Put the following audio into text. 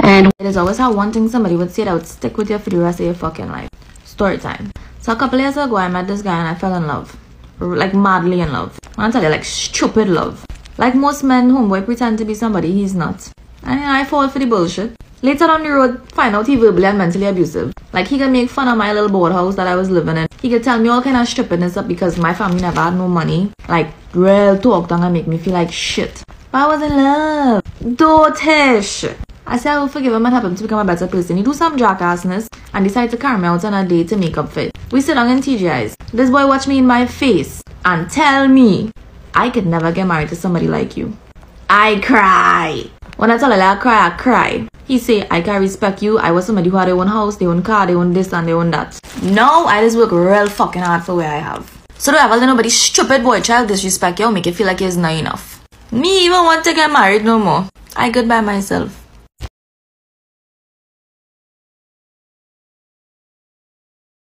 And it is always how wanting somebody would say that would stick with you for the rest of your fucking life. Story time. So a couple years ago, I met this guy and I fell in love. Like madly in love. I tell you, like stupid love. Like most men, homeboy pretend to be somebody he's not. And I fall for the bullshit. Later on the road, find out he verbally and mentally abusive. Like he could make fun of my little board house that I was living in. He could tell me all kind of stupidness up because my family never had no money. Like real talk and make me feel like shit. But I was in love. Dotish. I said I will forgive him and help him to become a better person. He do some jackassness and decide to carry me out on a date to make up for it. We sit down in TGI's. This boy watch me in my face and tell me I could never get married to somebody like you. I cry. When I tell her I cry, I cry. He say, I can respect you. I was somebody who had their own house, their own car, their own this and their own that. No, I just work real fucking hard for where I have. So don't ever let nobody stupid boy child disrespect you or make you feel like it's not enough. Me even want to get married no more. I good by myself.